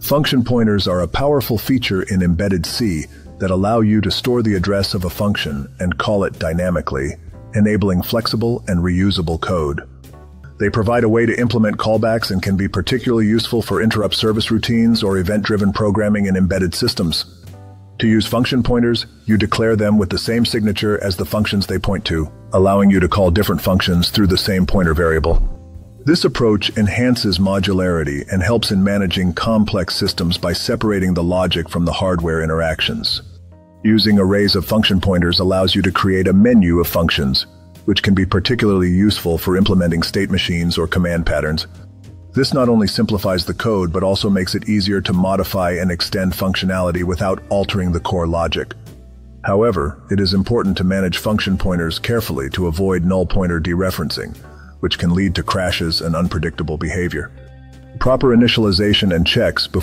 Function pointers are a powerful feature in embedded C that allow you to store the address of a function and call it dynamically, enabling flexible and reusable code. They provide a way to implement callbacks and can be particularly useful for interrupt service routines or event-driven programming in embedded systems. To use function pointers, you declare them with the same signature as the functions they point to, allowing you to call different functions through the same pointer variable. This approach enhances modularity and helps in managing complex systems by separating the logic from the hardware interactions. Using arrays of function pointers allows you to create a menu of functions, which can be particularly useful for implementing state machines or command patterns. This not only simplifies the code, but also makes it easier to modify and extend functionality without altering the core logic. However, it is important to manage function pointers carefully to avoid null pointer dereferencing, which can lead to crashes and unpredictable behavior. Proper initialization and checks before